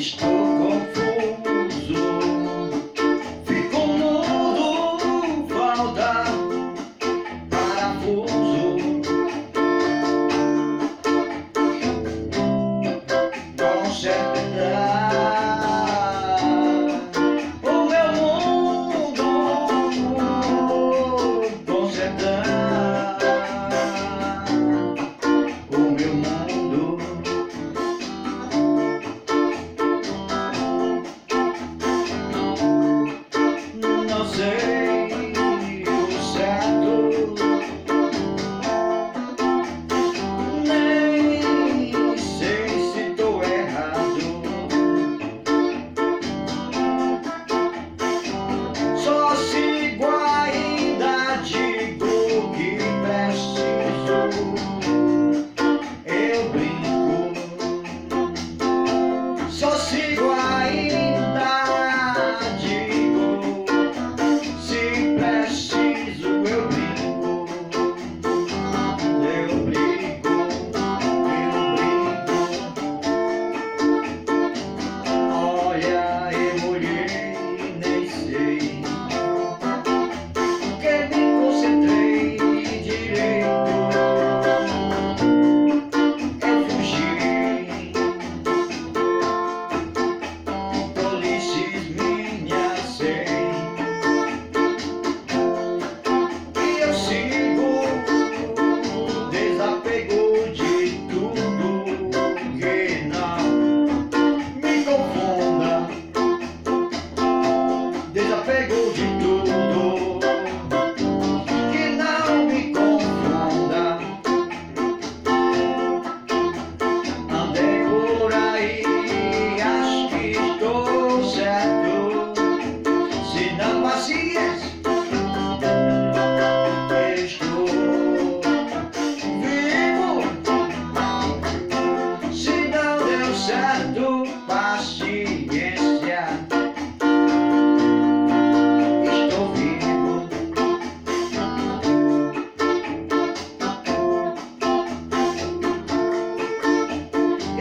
Strom.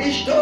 Estou